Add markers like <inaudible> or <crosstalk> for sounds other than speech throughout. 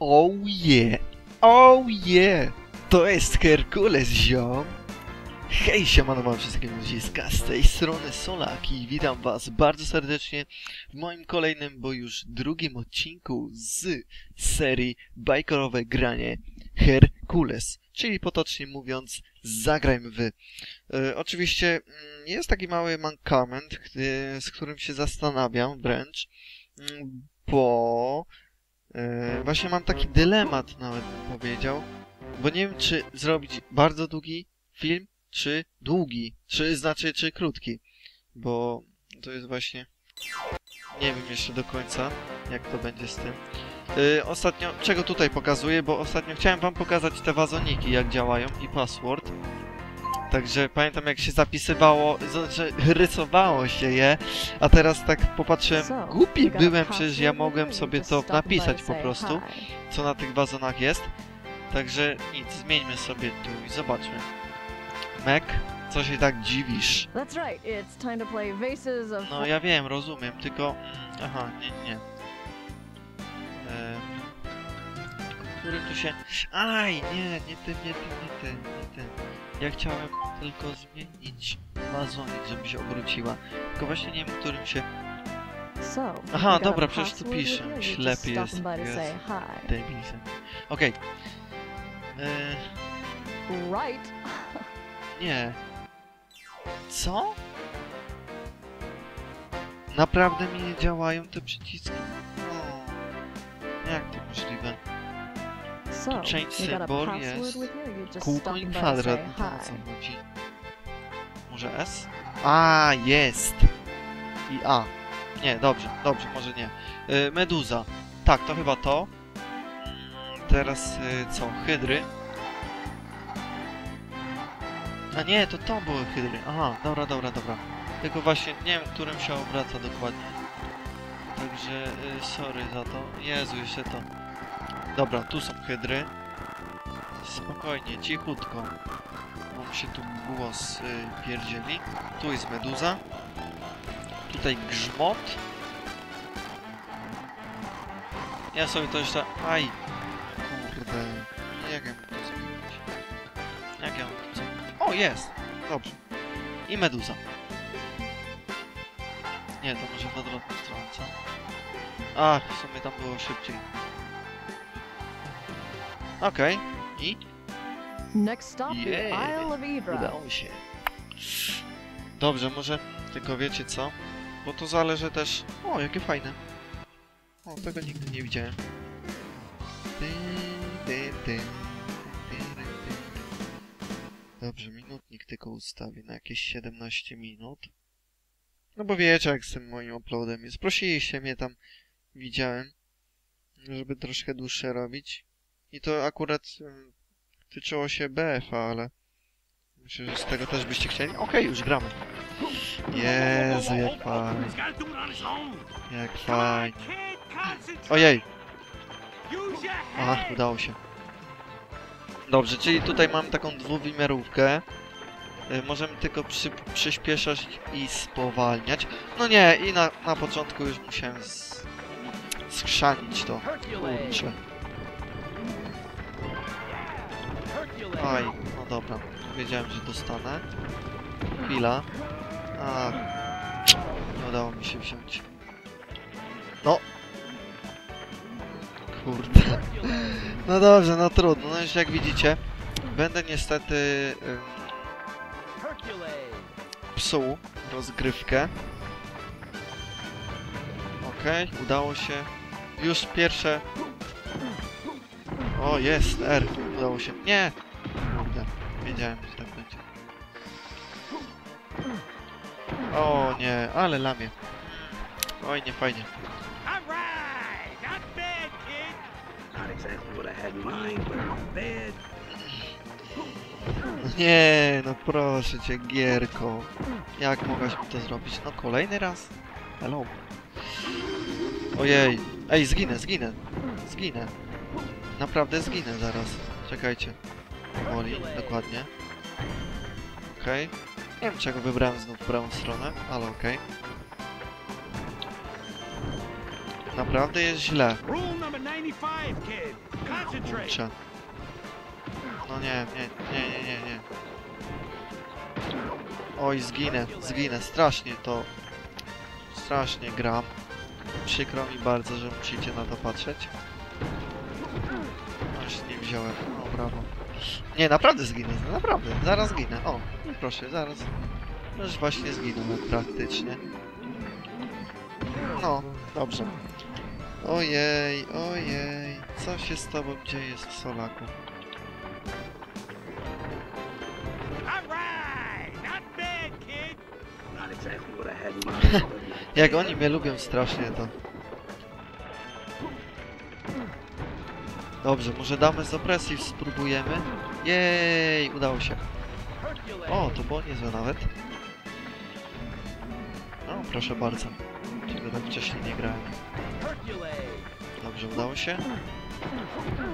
Oh yeah! Oh yeah! To jest Herkules, ziom! Hej, siemano wam wszystkim ludziska, z tej strony Solaki i witam was bardzo serdecznie w moim kolejnym, bo już drugim odcinku z serii bajkorowe granie Herkules, czyli potocznie mówiąc zagrajmy wy. E, oczywiście mm, jest taki mały mankament, e, z którym się zastanawiam wręcz, mm, bo e, właśnie mam taki dylemat nawet bym powiedział, bo nie wiem czy zrobić bardzo długi film, czy długi, czy znaczy, czy krótki, bo to jest właśnie, nie wiem jeszcze do końca, jak to będzie z tym. Yy, ostatnio, czego tutaj pokazuję, bo ostatnio chciałem wam pokazać te wazoniki, jak działają i password. Także pamiętam jak się zapisywało, znaczy rysowało się je, a teraz tak popatrzyłem, głupi byłem, przecież ja mogłem sobie to napisać po prostu, co na tych wazonach jest. Także nic, zmieńmy sobie tu i zobaczmy. Mek, co się tak dziwisz? No ja wiem, rozumiem, tylko... mm, Aha, nie, nie. Ehm, Który tu się... Aj, nie, nie tym, nie tym, nie tym, nie tym. Ja chciałem tylko zmienić wazonik, żeby się obróciła. Tylko właśnie nie wiem, którym się... So, Aha, dobra, przecież tu piszę. Ślepy jest. hi. Debilizm. Okej. Right. nie. Co? Naprawdę mi nie działają te przyciski? Jak to możliwe? So, change symbol password jest Kółko i kwadrat? Może S? A, jest! I A. Nie, dobrze, dobrze, może nie. Y, meduza. Tak, to chyba to. Mm, Teraz y, co? Hydry. A nie, to to były hydry. Aha, dobra, dobra, dobra. Tylko właśnie nie wiem, którym się obraca dokładnie. Także y, sorry za to. Jezu, jeszcze to. Dobra, tu są hydry. Spokojnie, cichutko. Mi się tu głos y, pierdzieli. Tu jest meduza. Tutaj grzmot. Ja sobie to jeszcze... Aj! Kurde. Jak ja mam to zmienić? Jak ja mam to zmienić? O, jest! Dobrze. I meduza. Nie, to może w odwrotną stronę, co? Ach, w sumie tam było szybciej. Okej. I? Next stop, Jej. Isle of. Udało się. Dobrze, może tylko wiecie co? Bo to zależy też... O, jakie fajne. O, tego nigdy nie widziałem. Dobrze, minutnik tylko ustawię na jakieś 17 minut. No bo wiecie jak z tym moim uploadem jest. Prosiliście mnie tam, widziałem, żeby troszkę dłuższe robić. I to akurat mm, tyczyło się BF-a, ale myślę, że z tego też byście chcieli. Okej, już gramy. Jezu, jak fajnie. Jak fajnie. Ojej, aha, udało się. Dobrze, czyli tutaj mam taką dwuwymiarówkę. Y, Możemy tylko przy, przyspieszać i spowalniać. No nie, i na, na początku już musiałem z, skrzanić to. Kurczę. Oj, no dobra. Wiedziałem, że dostanę. Chwila. A, nie udało mi się wziąć. No. Kurde. No dobrze, no trudno. No już jak widzicie, będę niestety ym, psuł rozgrywkę. Okej, udało się. Już pierwsze... O, jest, R. Udało się. Nie! Wiedziałem, że tak będzie. O nie, ale lamie. Oj, nie fajnie. Nie, no proszę cię, Gierko. Jak mogłaś mi to zrobić? No kolejny raz? Hello. Ojej. Ej, zginę, zginę. Zginę. Naprawdę zginę zaraz. Czekajcie. Powoli, dokładnie. Okej. Nie wiem czego wybrałem znów prawą stronę, ale okej. Naprawdę jest źle. Rule number 95, kid. Concentrate. Kurczę. No nie, nie, nie, nie, nie, nie. Oj, zginę, zginę. Strasznie to... Strasznie gram. Przykro mi bardzo, że musicie na to patrzeć. Aż nie wziąłem. O, brawo. Nie, naprawdę zginę, naprawdę. Zaraz zginę. O, no proszę, zaraz. Już właśnie zginąłem praktycznie. No, dobrze. Ojej, ojej. Co się z tobą dzieje, Solaku? Mind. but <laughs> Jak oni mnie lubią strasznie, to... Dobrze, może damy z opresji, spróbujemy. Jej, udało się. O, to było niezłe nawet. No, proszę bardzo. Czego tak wcześniej nie grałem. Dobrze, udało się.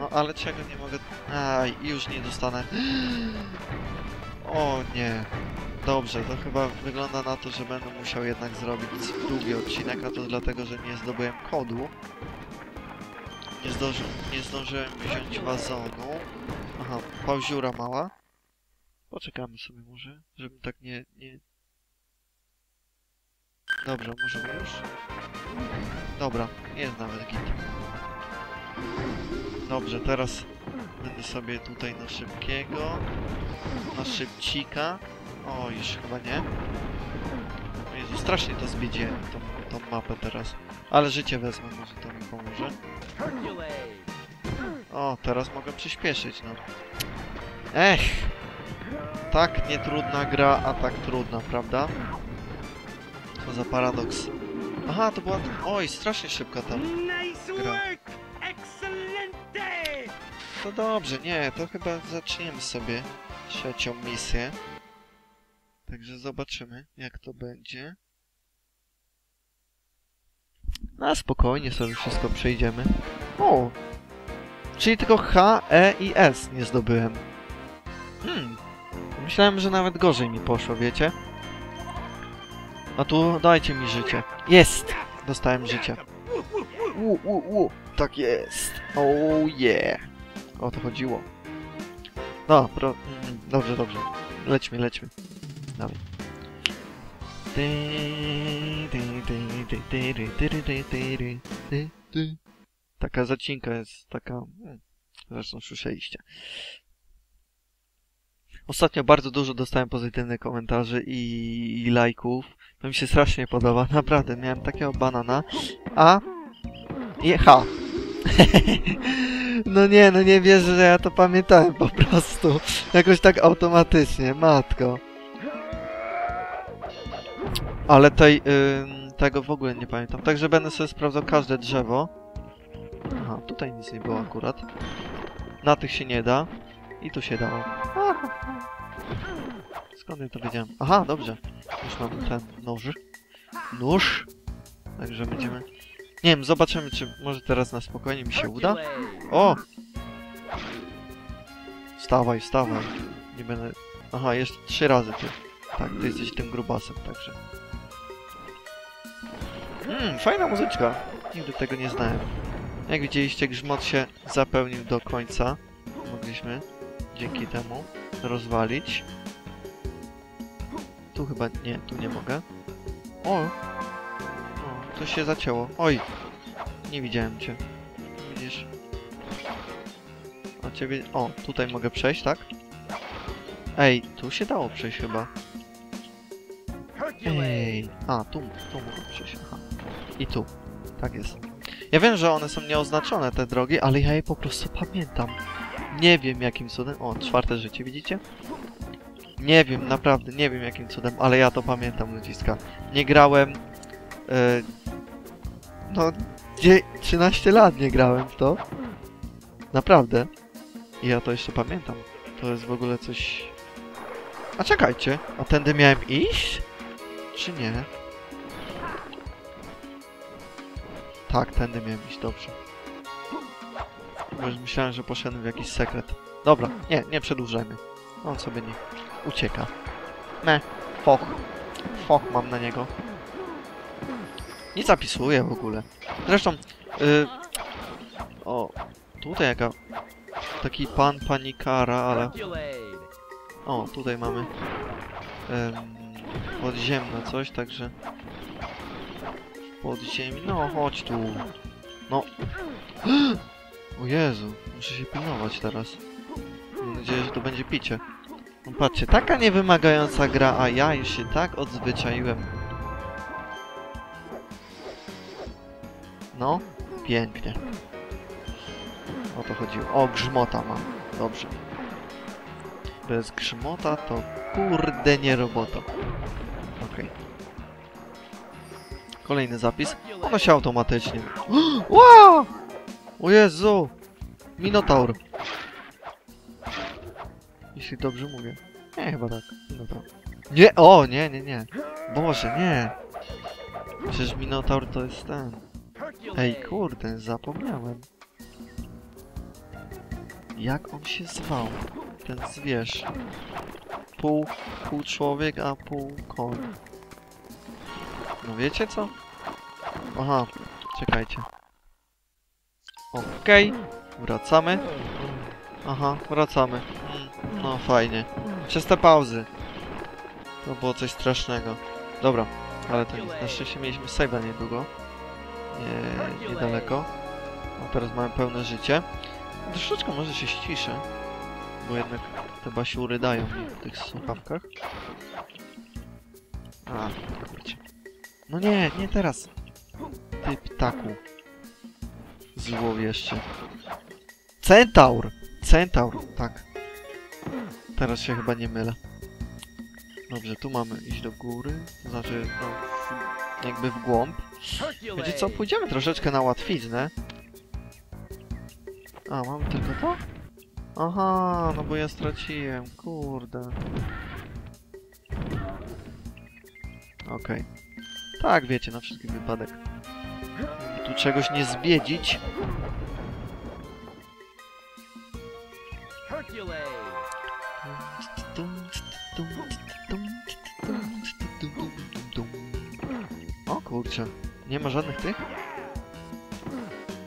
No, ale czego nie mogę... Aj, już nie dostanę. O nie. Dobrze, to chyba wygląda na to, że będę musiał jednak zrobić drugi odcinek, a to dlatego, że nie zdobyłem kodu. Nie, zdąży, nie zdążyłem wziąć wazonu. Aha, pauziura mała. Poczekamy sobie może, żeby tak nie... nie... Dobrze, możemy już? Dobra, jest nawet git. Dobrze, teraz będę sobie tutaj na szybkiego, na szybcika. O, już chyba nie. Jezu, strasznie to zbiedziłem, tą, tą mapę teraz. Ale życie wezmę, może to mi pomoże. O, teraz mogę przyspieszyć, no. Ech! Tak nietrudna gra, a tak trudna, prawda? Co za paradoks. Aha, to była... Oj, strasznie szybka. Nice Gra. To dobrze, nie, to chyba zaczniemy sobie trzecią misję. Także zobaczymy, jak to będzie. Na spokojnie sobie wszystko przejdziemy. O! Czyli tylko H, E i S nie zdobyłem. Hmm. Myślałem, że nawet gorzej mi poszło, wiecie? A tu dajcie mi życie. Jest! Dostałem życie. U, u, u. Tak jest. Oh yeah. O to chodziło. No, pro... mm, dobrze, dobrze. Lećmy, lećmy. Dawaj. Ty, ty, ty, ty, ty, ty, ty, ty, ty. Taka zacinka jest, taka... E, zresztą słyszeliście. Ostatnio bardzo dużo dostałem pozytywnych komentarzy i, i lajków. To mi się strasznie podoba, <laughs> naprawdę. Miałem takiego banana. A... Jecha. <laughs> No nie, no nie wierzę, że ja to pamiętałem po prostu. Jakoś tak automatycznie, matko. Ale tej tego w ogóle nie pamiętam. Także będę sobie sprawdzał każde drzewo. Aha, tutaj nic nie było akurat. Na tych się nie da. I tu się dało. Skąd ja to wiedziałem? Aha, dobrze. Już mam ten nóż. Nóż. Także będziemy... Nie wiem, zobaczymy, czy może teraz na spokojnie mi się uda. O! Wstawaj, wstawaj. Nie będę... Aha, jeszcze trzy razy ty. Tak, ty jesteś tym grubasem, także... Mmm, fajna muzyczka. Nigdy tego nie znałem. Jak widzieliście, grzmot się zapełnił do końca. Mogliśmy dzięki temu rozwalić. Tu chyba... nie, tu nie mogę. O! O, to się zacięło. Oj! Nie widziałem cię. Widzisz? A ciebie... O, tutaj mogę przejść, tak? Ej, tu się dało przejść chyba. Ej, a, tu, tu mogę przejść, aha. I tu. Tak jest. Ja wiem, że one są nieoznaczone, te drogi, ale ja je po prostu pamiętam. Nie wiem jakim cudem... O, czwarte życie, widzicie? Nie wiem, naprawdę, nie wiem jakim cudem, ale ja to pamiętam, ludziska. Nie grałem... E, no, dzie- 13 lat nie grałem w to. Naprawdę. I ja to jeszcze pamiętam. To jest w ogóle coś... A czekajcie, a tędy miałem iść? Czy nie? Tak, tędy miałem iść, dobrze. Już myślałem, że poszedłem w jakiś sekret. Dobra, nie, nie przedłużajmy. On sobie nie ucieka. Ne, foch. Foch mam na niego. Nie zapisuję w ogóle. Zresztą, y, o, tutaj jaka, taki pan panikara, ale, o, tutaj mamy em, podziemne coś, także podziemi, no chodź tu, no, <gasps> o Jezu, muszę się pilnować teraz, mam nadzieję, że to będzie picie. No patrzcie, taka niewymagająca gra, a ja już się tak odzwyczaiłem. No, pięknie. O to chodziło. O, grzmota mam. Dobrze. Bez grzmota to kurde nie robota. Okej. Kolejny zapis. Ono się automatycznie. <gasps> Wow! O Jezu! Minotaur. Jeśli dobrze mówię. Nie, chyba tak. Minotaur. Nie, o, nie, nie, nie. Boże, nie. Przecież Minotaur to jest ten. Ej, kurde, zapomniałem. Jak on się zwał? Ten zwierz. Pół, pół człowiek, a pół koń. No wiecie co? Aha, czekajcie. Okej, wracamy. Aha, wracamy. No fajnie. Przez te pauzy. To było coś strasznego. Dobra, ale to nic. Na szczęście mieliśmy save'a niedługo. Nie, niedaleko. A teraz mamy pełne życie. Troszeczkę może się ściszę. Bo jednak te basiury dają mi w tych słuchawkach. A, kurczę. No nie, nie teraz. Ty ptaku. Złowieszcze. Centaur! Centaur, tak. Teraz się chyba nie mylę. Dobrze, tu mamy iść do góry. Znaczy, no, w, jakby w głąb. Wiecie co, pójdziemy troszeczkę na łatwiznę. A, mamy tylko to? Aha, no bo ja straciłem, kurde. Okej. Tak, wiecie, na wszelki wypadek. Tu czegoś nie zbiedzić. O kurczę, nie ma żadnych tych?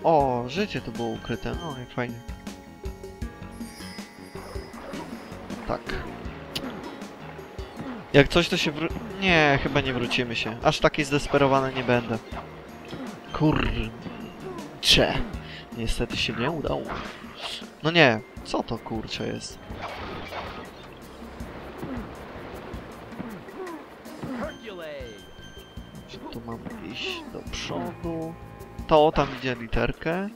O, życie tu było ukryte, o jak fajnie. Tak. Jak coś to się wró... Nie, chyba nie wrócimy się. Aż taki zdesperowany nie będę. Kurcze. Niestety się nie udało. No nie, co to kurcze jest? Że tu mam iść do przodu. To tam idzie literkę.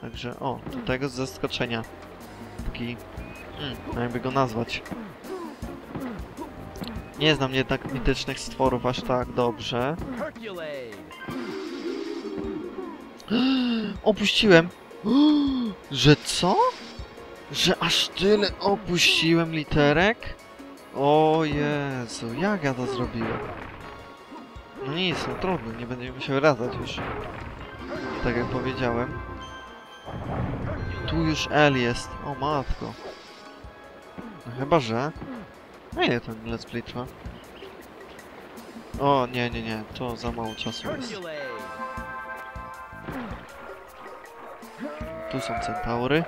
Także, o, do tego z zaskoczenia. Taki, no jakby go nazwać. Nie znam jednak mitycznych stworów aż tak dobrze. <gasps> Opuściłem. <gasps> Że co? Że aż tyle opuściłem literek? O Jezu, jak ja to zrobiłem? No nic, no trudno, nie będziemy się wracać już. Tak jak powiedziałem. Tu już L jest. O matko. No chyba, że... A ile ten let's play trwa? O, nie, nie, nie. To za mało czasu jest. Tu są centaury.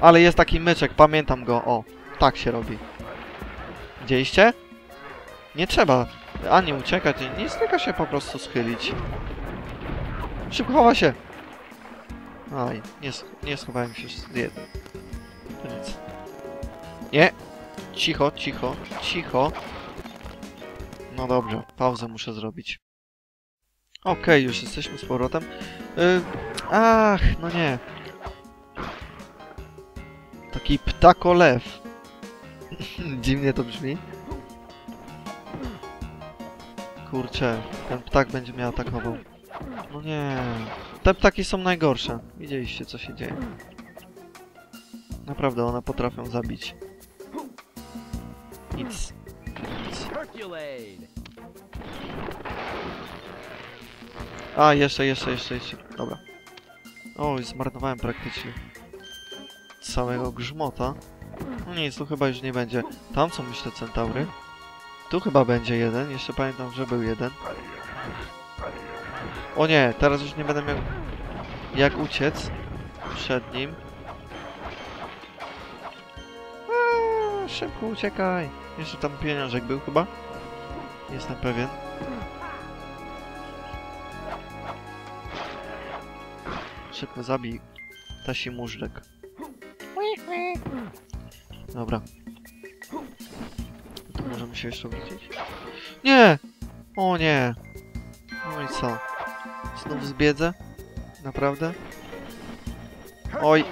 Ale jest taki myczek, pamiętam go. O, tak się robi. Widzieliście? Nie trzeba ani uciekać, nie nic, tylko się po prostu schylić. Szybko chowa się! Aj, nie, nie schowałem się z jednym. To nic. Nie! Cicho, cicho, cicho. No dobrze, pauzę muszę zrobić. Okej, już jesteśmy z powrotem. Y ach, no nie. Taki ptakolew. <laughs> Dziwnie to brzmi. Kurczę, ten ptak będzie mnie atakował. No nie. Te ptaki są najgorsze. Widzieliście, co się dzieje. Naprawdę, one potrafią zabić. Nic. A, jeszcze, jeszcze, jeszcze, jeszcze. Dobra. Oj, zmarnowałem praktycznie całego grzmota. No nic, tu chyba już nie będzie. Tam są, myślę, centaury. Tu chyba będzie jeden. Jeszcze pamiętam, że był jeden. O nie, teraz już nie będę miał jak uciec przed nim. Eee, szybko uciekaj. Jeszcze tam pieniążek był chyba. Jestem pewien. Szybko zabij tasi mużdżek. Dobra. To możemy się jeszcze wrócić? Nie! O nie! No i co? Znów zbiedzę? Naprawdę? Oj!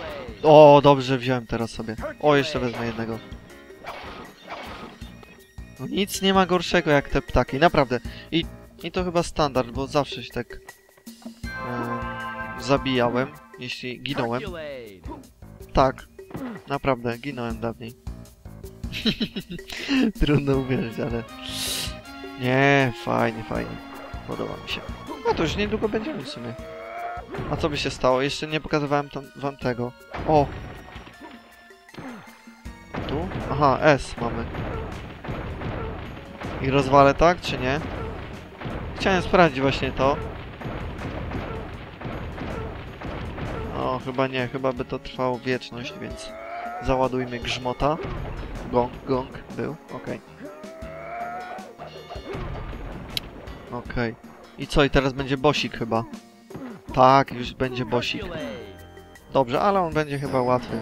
O, dobrze, wziąłem teraz sobie. O, jeszcze wezmę jednego. Nic nie ma gorszego jak te ptaki, naprawdę. I, i to chyba standard, bo zawsze się tak em, zabijałem, jeśli ginąłem. Tak, naprawdę, ginąłem dawniej. <laughs> Trudno uwierzyć, ale... Nie, fajnie, fajnie. Podoba mi się. No to już niedługo będziemy w sumie. A co by się stało? Jeszcze nie pokazywałem tam, wam tego. O! Tu? Aha, S mamy. I rozwalę tak, czy nie? Chciałem sprawdzić właśnie to. O, chyba nie, chyba by to trwało wieczność, więc załadujmy grzmota. Gong, gong był, okej. Okej. I co, i teraz będzie bosik chyba? Tak, już będzie bosik. Dobrze, ale on będzie chyba łatwy.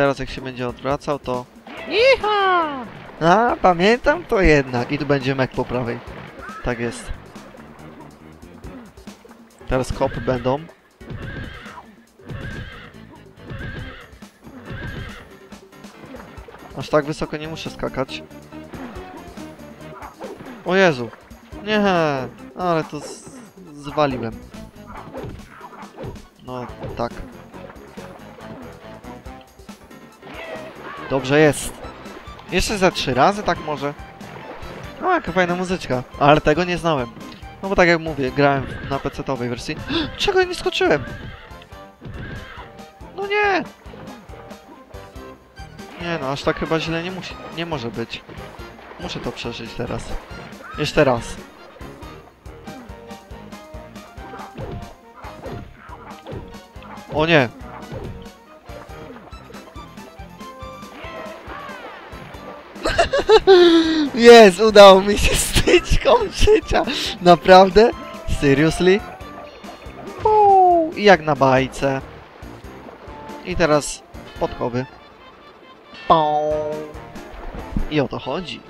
Teraz jak się będzie odwracał, to... Iha! A, pamiętam to jednak. I tu będzie mek po prawej. Tak jest. Teraz kopy będą. Aż tak wysoko nie muszę skakać. O Jezu! Nie, ale to zwaliłem. Dobrze jest. Jeszcze za trzy razy, tak może? No, jaka fajna muzyczka. Ale tego nie znałem. No bo tak jak mówię, grałem na PC-owej wersji. <gasps> Czego nie skoczyłem? No nie! Nie no, aż tak chyba źle nie musi, nie może być. Muszę to przeżyć teraz. Jeszcze raz. O nie! Jest, udało mi się styczką życia. Naprawdę? Seriously? Uuu, jak na bajce. I teraz podchowy. I o to chodzi.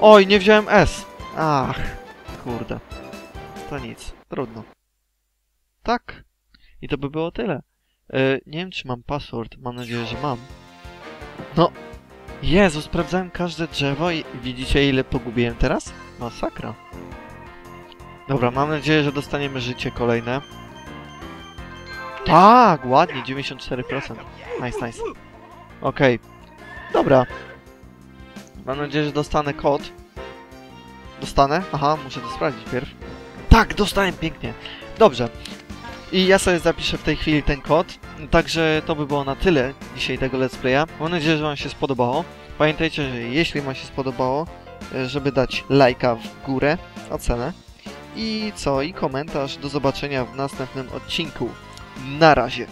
Oj, nie wziąłem S. Ach, kurde. To nic, trudno. Tak. I to by było tyle. E, nie wiem, czy mam password. Mam nadzieję, że mam. No. Jezu, sprawdzałem każde drzewo i widzicie, ile pogubiłem teraz? Masakra. Dobra, mam nadzieję, że dostaniemy życie kolejne. Tak, ładnie, 94%. Nice, nice. Okej. Dobra. Mam nadzieję, że dostanę kod. Dostanę? Aha, muszę to sprawdzić pierw. Tak, dostałem pięknie. Dobrze. I ja sobie zapiszę w tej chwili ten kod. Także to by było na tyle dzisiaj tego let's playa. Mam nadzieję, że wam się spodobało. Pamiętajcie, że jeśli wam się spodobało, e, żeby dać lajka w górę, ocenę. I co? I komentarz. Do zobaczenia w następnym odcinku. Na razie.